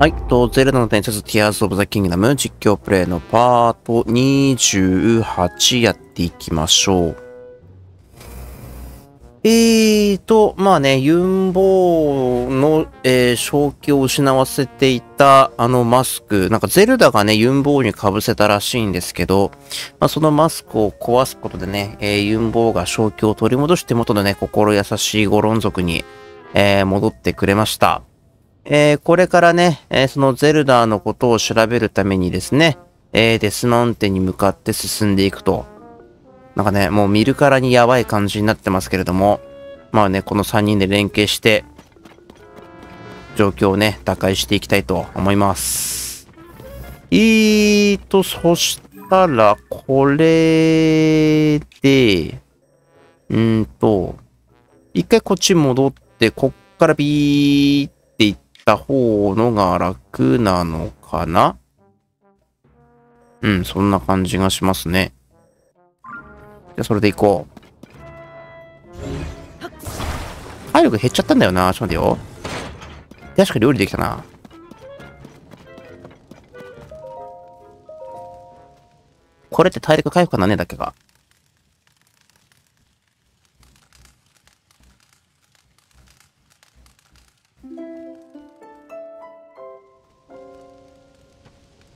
はい。と、ゼルダの伝説、ティアーズ・オブ・ザ・キングダム実況プレイのパート28やっていきましょう。えーと、まあね、ユンボーの、えー、正気を失わせていたあのマスク、なんかゼルダがね、ユンボーに被せたらしいんですけど、まあそのマスクを壊すことでね、えー、ユンボーが正気を取り戻して元のね、心優しいゴロン族に、えー、戻ってくれました。えー、これからね、えー、そのゼルダーのことを調べるためにですね、えー、デスマウンテンに向かって進んでいくと。なんかね、もう見るからにやばい感じになってますけれども、まあね、この3人で連携して、状況をね、打開していきたいと思います。えーと、そしたら、これで、うんと、一回こっち戻って、こっからビーった方のが楽なのかな？うん、そんな感じがしますね。じゃあ、それで行こう。体力減っちゃったんだよな。ちょっと待ってよ。確か料理できたな。これって体力回復なんねだっけか。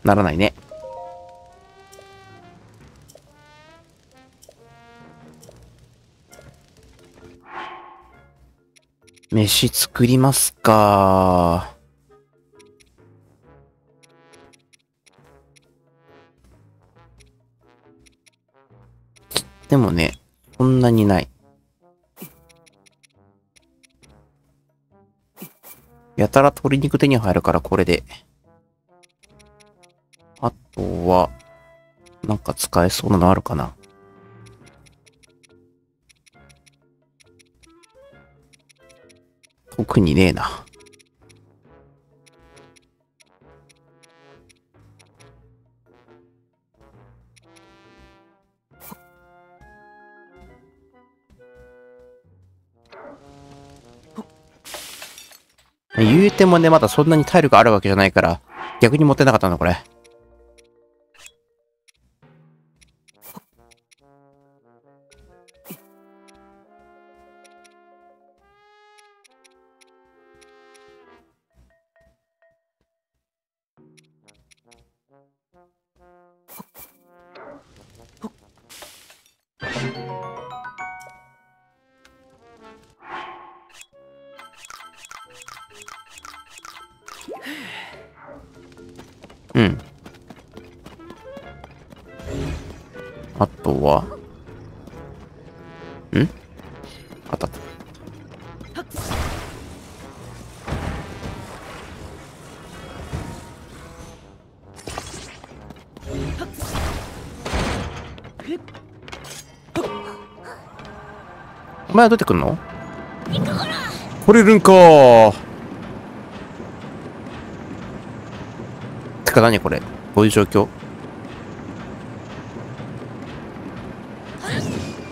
ならないね。飯作りますか。でもね、そんなにない。やたら鶏肉手に入るからこれで。とは、なんか使えそうなのあるかな？特にねえな。言うてもね、まだそんなに体力あるわけじゃないから、逆に持ってなかったの、これ。うん。あとは、ん？あったあった。お前は出てくんの？来れるんかか何これ？どういう状況？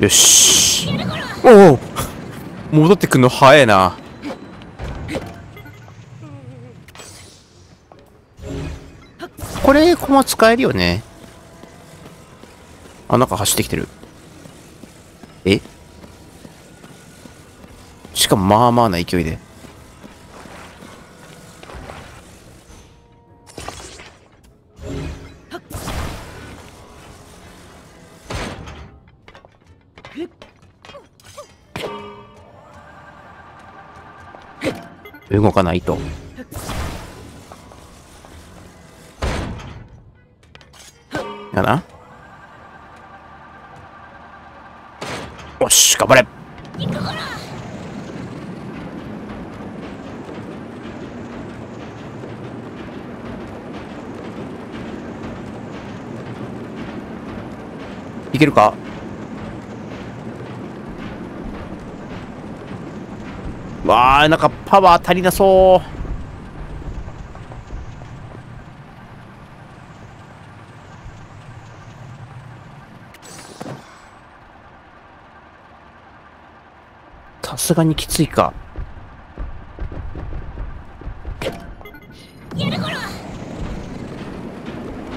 よし。おお戻ってくんの早えな。これコマ使えるよね。あなんか走ってきてる。え？しかもまあまあな勢いで。動かないと。やな。よし、頑張れいけるか？わあなんかパワー足りなそう。さすがにきついか。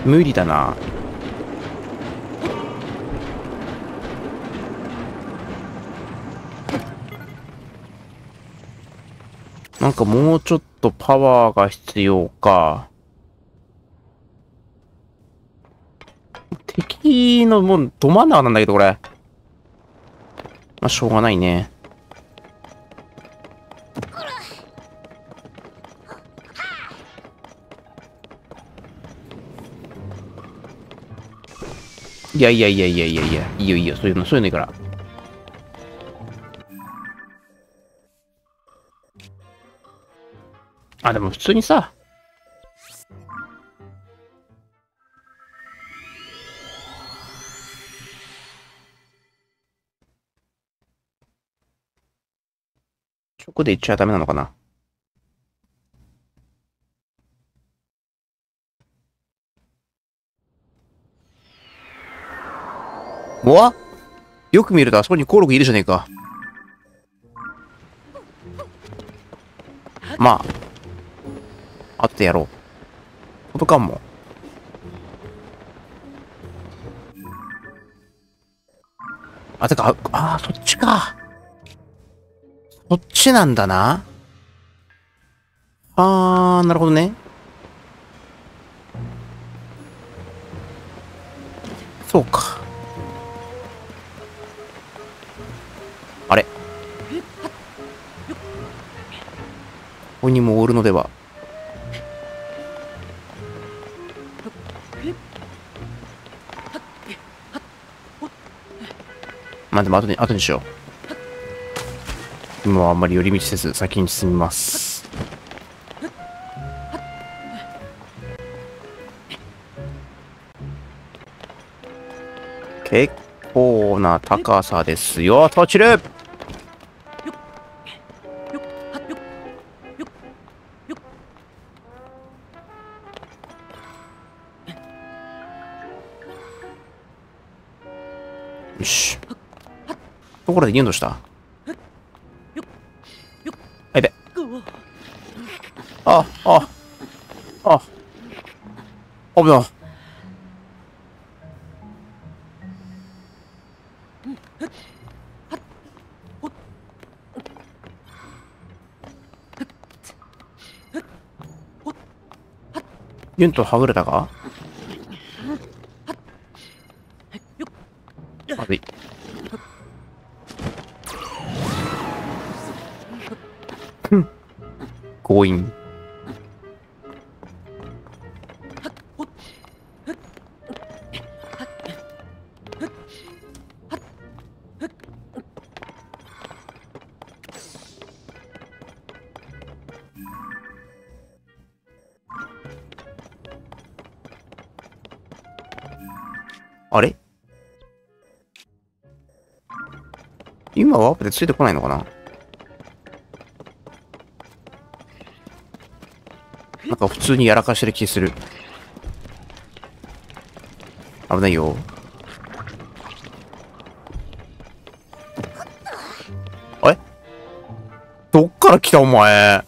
無理だな。なんかもうちょっとパワーが必要か。敵のもうど真ん中なんだけど、これ。まあ、しょうがないね。いやいやいやいやいやいや、いいよいいよ、そういうの、そういうのいいから。あ、でも普通にさ、直で言っちゃダメなのかな？うわ？よく見るとあそこにコオロギいるじゃねえか。まあ。あってやろう。ことかも。あ、てか、あ、あ、そっちか。そっちなんだな。あー、なるほどね。そうか。ここにもおるのではまあでも後に、後にしよう。今はあんまり寄り道せず先に進みます。結構な高さですよ。落ちるところでニュンとした？あいべあああ。危なユンとはぐれたか強引。あれ？今ワープでついてこないのかな？なんか普通にやらかしてる気する。危ないよ。あれ？どっから来たお前？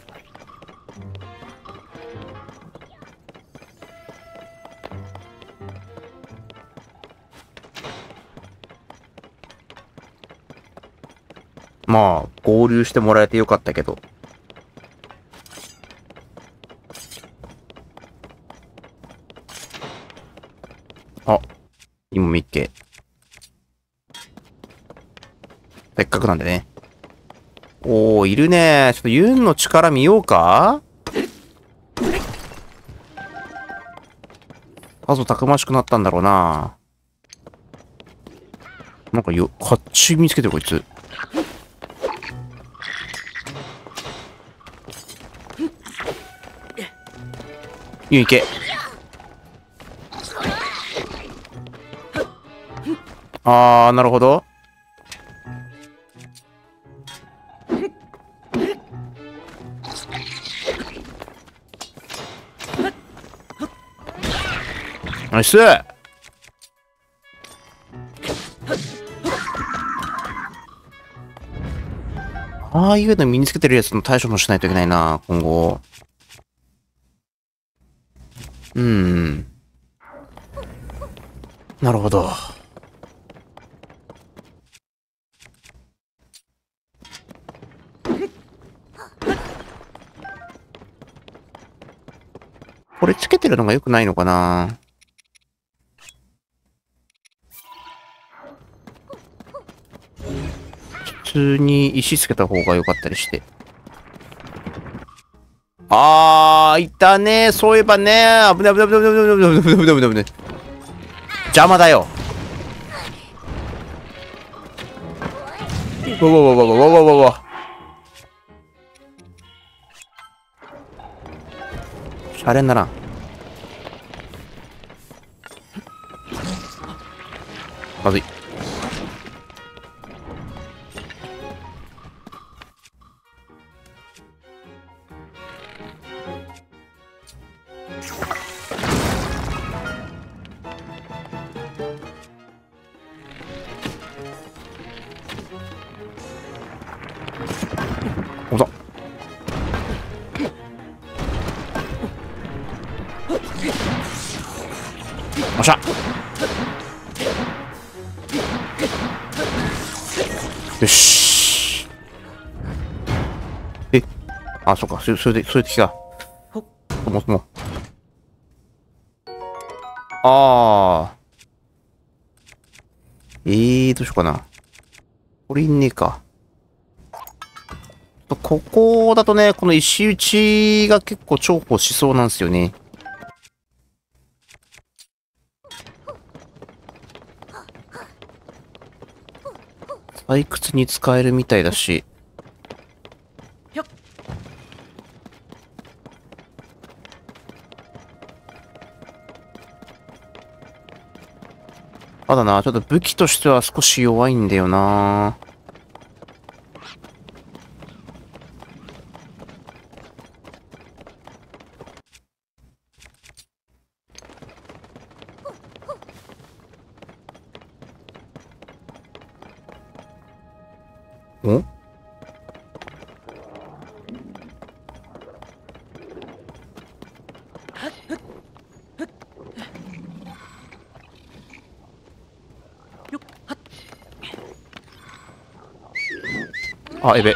まあ、合流してもらえてよかったけど。あ、今見っけ。なんでね。おー、いるねちょっとユンの力見ようか？さぞたくましくなったんだろうななんかよ、かっち見つけてるこいつ。ユン行け。あー、なるほど。ナイスああいうの身につけてるやつの対処もしないといけないな、今後。うん。なるほど。これつけてるのが良くないのかな？に石つけた方が良かったりして。あー、いたねそういえばね危ない危ない危ない危ない危ない危ない危ない危ない危ない。邪魔だよ。わわわわわわわわわ。シャレにならん。まずい。あ、そっか、そそれで、それできた。そもそも。あー。えー、どうしようかな。これいんねえか。ここだとね、この石打ちが結構重宝しそうなんですよね。採掘に使えるみたいだし。ただな、ちょっと武器としては少し弱いんだよな。あ、やべ。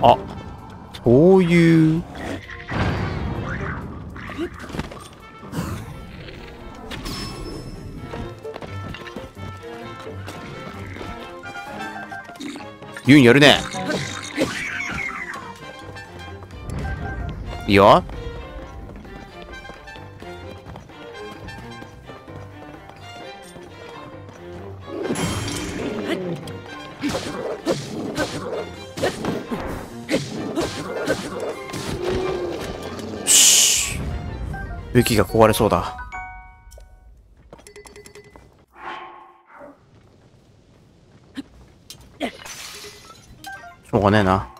あ、そういう。ユンやるね。いいよ。雪が壊れそうだ。しょうがねえな。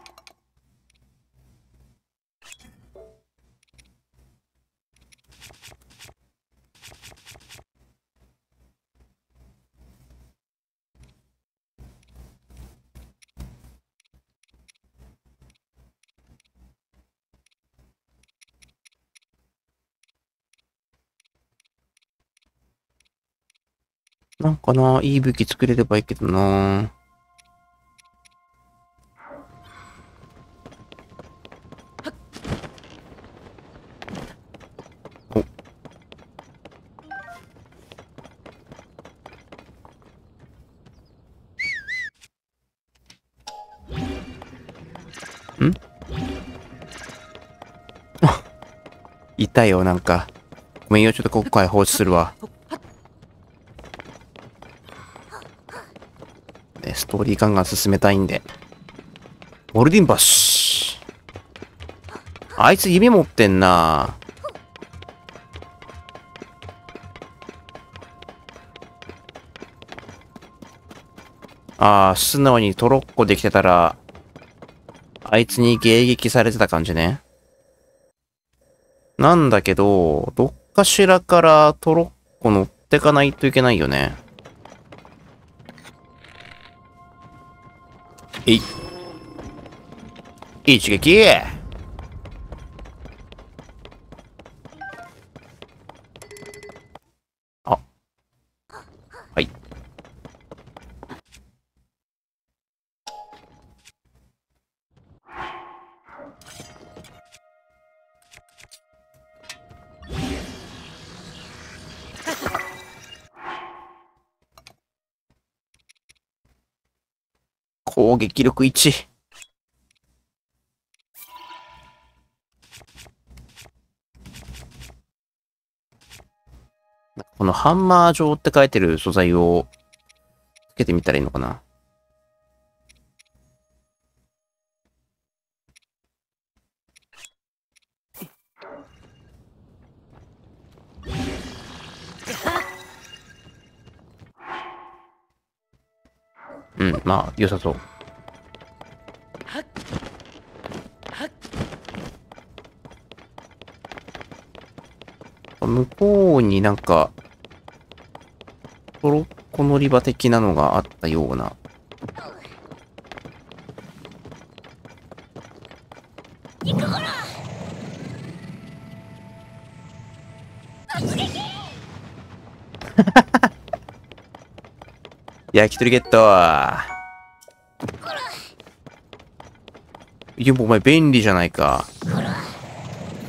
なんかな、いい武器作れればいいけどな。お。ん、いたよ、なんか。ごめんよ、ちょっとここから放置するわ。ね、ストーリーガンガン進めたいんで。モルディンバッシュ。あいつ弓持ってんなああ、素直にトロッコできてたら、あいつに迎撃されてた感じね。なんだけど、どっかしらからトロッコ乗ってかないといけないよね。えい。一撃攻撃力1。このハンマー状って書いてる素材をつけてみたらいいのかな？うん、まあ、良さそう。向こうになんか、トロッコ乗り場的なのがあったような。焼き鳥ゲットいや、お前便利じゃないか。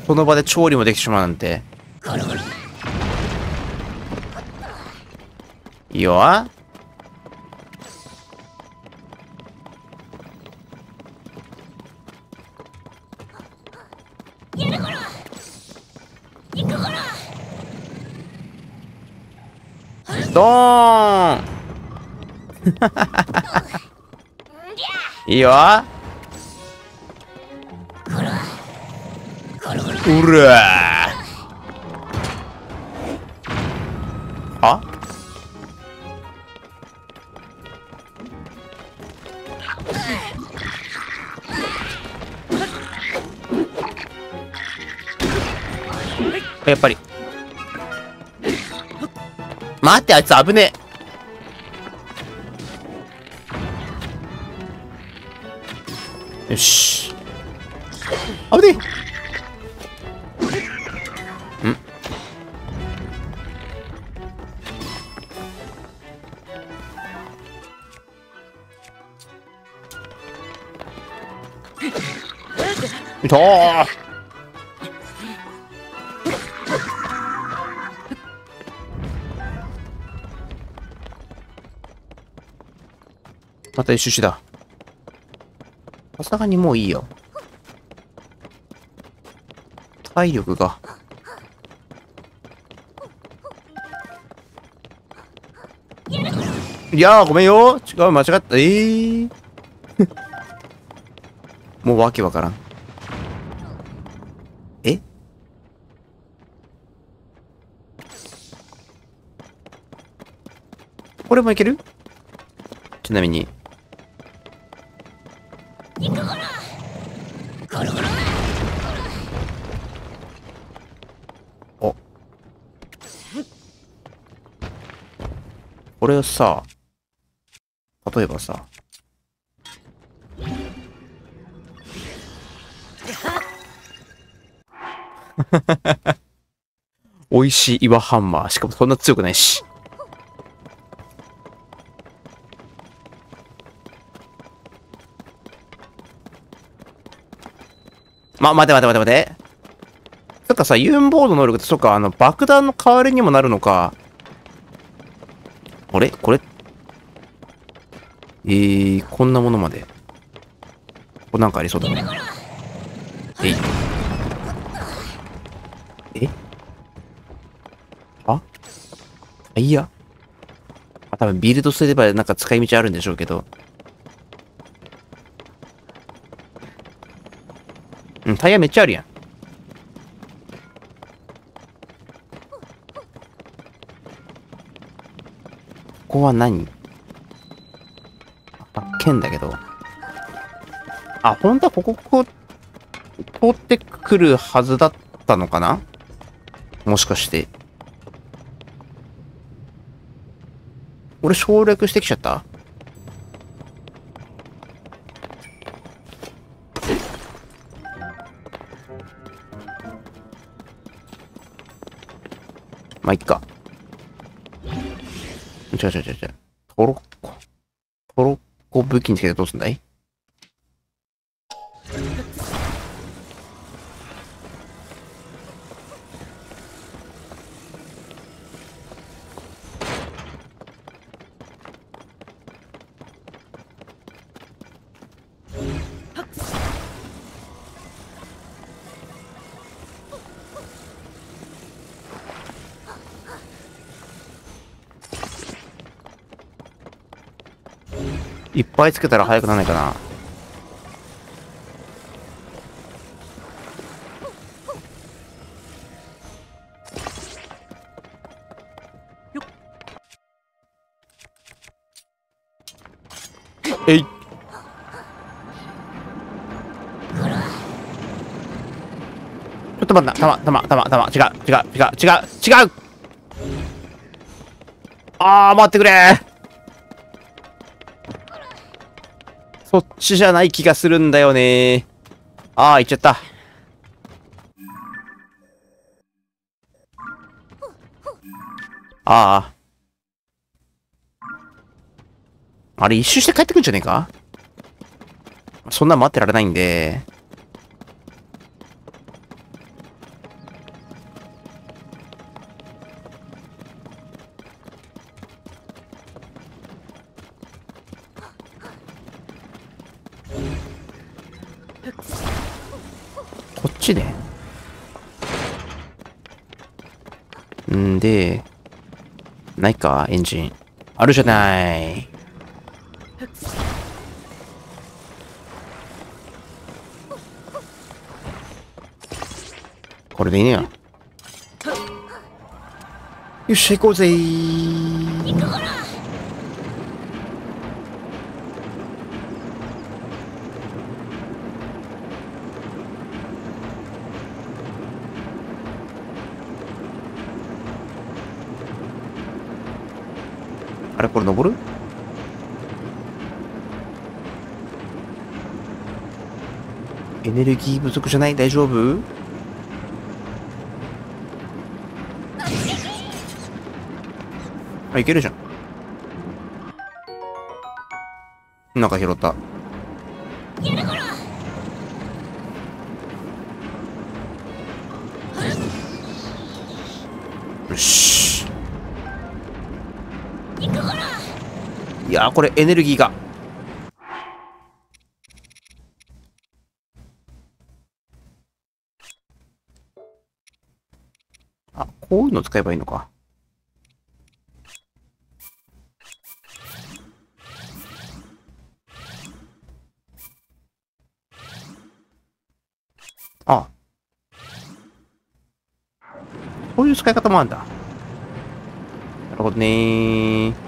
その場で調理もできてしまうなんて。いいよ。ドーンいいようらあ？やっぱり。待って、あいつ危ねえ。よし。危ねえ。ん？いたーまた一周しだ。さすがにもういいよ。体力が。いやー、ごめんよ違う、間違った。えー、もうわけわからん。え？これもいける？ちなみに。これさ、例えばさ、美味しい岩ハンマー。しかもそんな強くないし。ま、待て待て待て待て。そっかさ、ユンボード能力って、そっか、あの、爆弾の代わりにもなるのか。あれ？これ？えー、こんなものまで。これなんかありそうだな。えい。え？あ？あ、いや。あ、多分ビルドすればなんか使い道あるんでしょうけど。うん、タイヤめっちゃあるやん。ここは何？あ、剣だけど。あ、本当はここ、ここ、通ってくるはずだったのかな？もしかして。俺省略してきちゃった？まあ、いっか。違う違う違う違う。トロッコ。トロッコ武器につけてどうすんだい？いっぱいつけたら速くならないかな。えい。ちょっと待った、たま、たま、たま、たま、違う、違う、違う、違う、違う。あー、待ってくれちじゃない気がするんだよねああ、行っちゃった。ああ。あれ、一周して帰ってくんじゃねえか？そんな待ってられないんで。ちで。んで、ないか、エンジン。あるじゃない。これでいいねや。よっしゃ、行こうぜあれこれ登る？エネルギー不足じゃない？大丈夫？あ、いけるじゃん。なんか拾った。よし。や、これエネルギーが。あ、こういうの使えばいいのか。あ。こういう使い方もあるんだ。なるほどね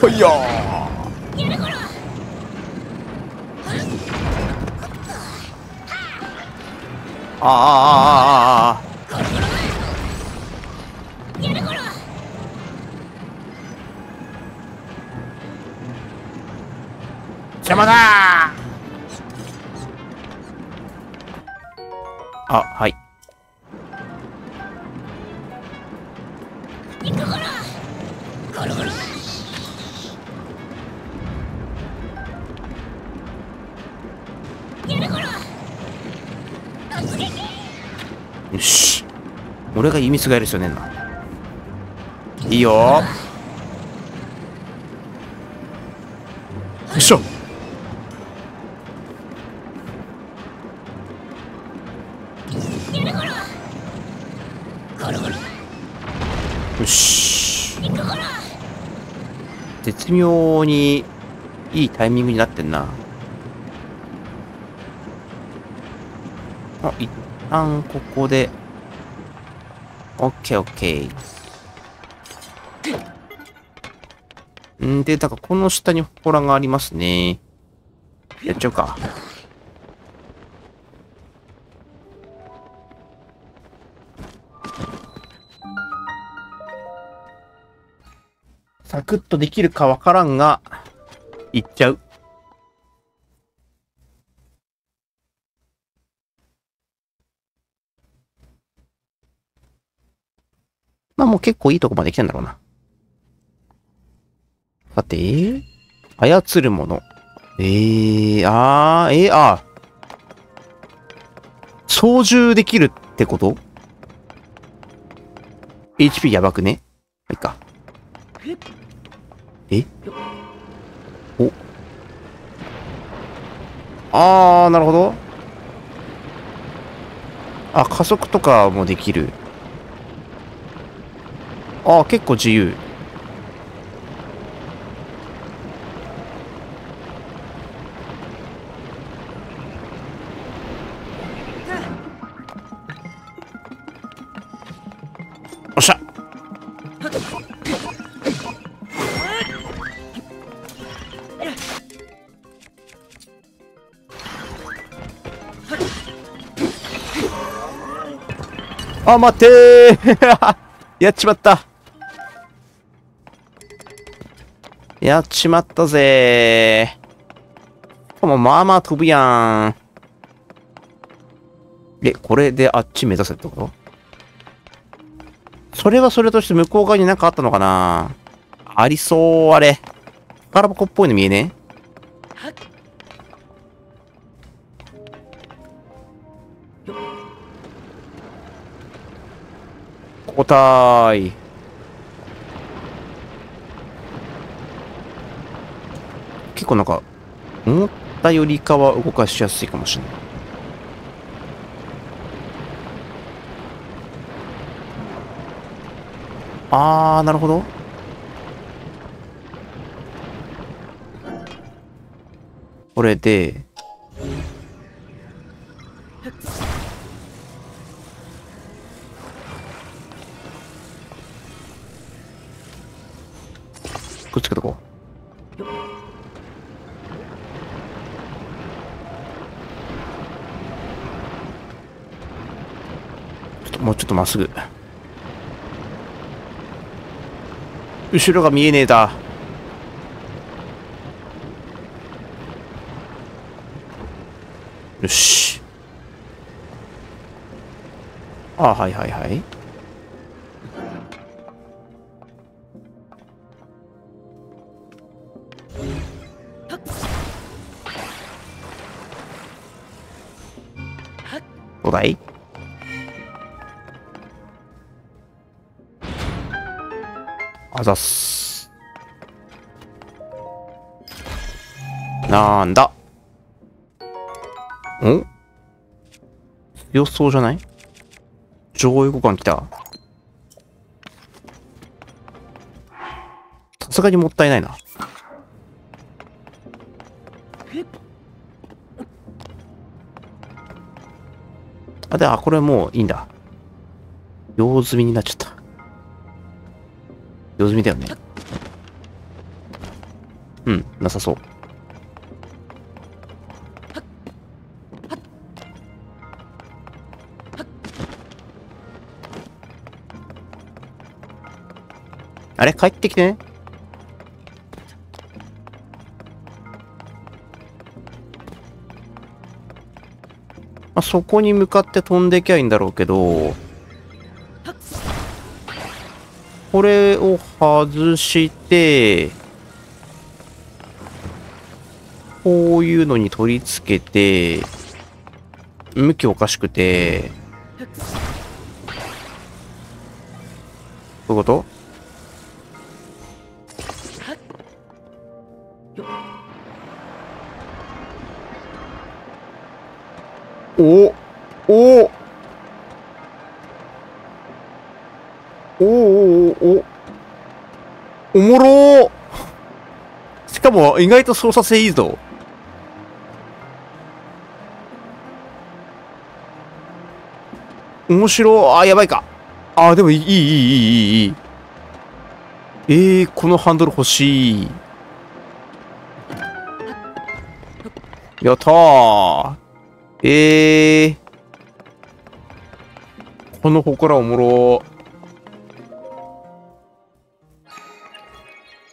ほいやーあああああああ。邪魔だ。あ、はい。俺が弓使える必要ねえな。いいよ。よいしょ。よし。絶妙にいいタイミングになってんな。あ一旦ここでオッケーオッケーんで、だからこの下に祠がありますね。やっちゃうか。サクッとできるかわからんが、いっちゃう。まあもう結構いいとこまで来てんだろうな。さて、操るもの。えー、あー、えー、あー。操縦できるってこと ?HP やばくね？まあ、いか。え？お？あー、なるほど。あ、加速とかもできる。あー、結構自由。おっしゃ。あ、待ってー。やっちまった。やっちまったぜー。もまあまあ飛ぶやん。え、これであっち目指せってこと？それはそれとして向こう側になんかあったのかな？ありそう、あれ。宝箱っぽいの見えね？ここたーい。結構なんか、思ったよりかは動かしやすいかもしれない。あー、なるほど。これで、まっすぐ。後ろが見えねえだ。よし。あはいはいはい。どうあざっす。なんだん強そうじゃない？上位互換来た？さすがにもったいないな。あ、で、あ、これもういいんだ。用済みになっちゃった。用済みだよね。うん、なさそう。あれ？帰ってきてね。まあ、そこに向かって飛んできゃいいんだろうけど、これを外して、こういうのに取り付けて、向きおかしくて、どういうこと？おおおもろーしかも意外と操作性いいぞ。面白あ、やばいか。あ、でもいい、いい、いい、いい、いい。えー、このハンドル欲しい。やったー。えー。この祠おもろー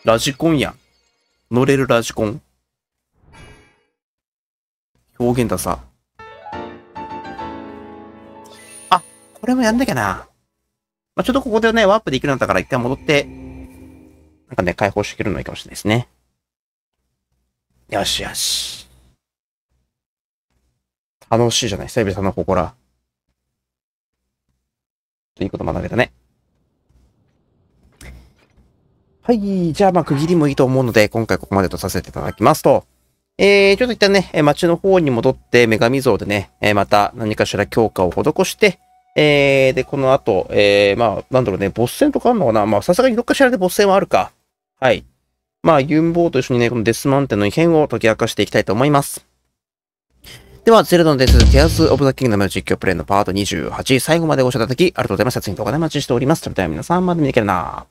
ラジコンやん。乗れるラジコン。表現ださ。あ、これもやんなきゃな。まあ、ちょっとここでね、ワープできるようになったから一回戻って、なんかね、解放していけるのがいいかもしれないですね。よしよし。楽しいじゃない、久々のここら。いいこと学べたね。はい。じゃあ、まあ、区切りもいいと思うので、今回ここまでとさせていただきますと、えー、ちょっと一旦ね、街の方に戻って、女神像でね、え、また何かしら強化を施して、えー、で、この後、えー、まあ、なんだろうね、ボス戦とかあるのかな？まあ、さすがにどっかしらでボス戦はあるか。はい。まあ、ユンボーと一緒にね、このデスマンテンの異変を解き明かしていきたいと思います。では、ゼルダの伝説、ティアーズ・オブ・ザ・キングダムの実況プレイのパート28、最後までご視聴いただき、ありがとうございました。次の動画でお待ちしております。それでは皆さん、また見てけるな。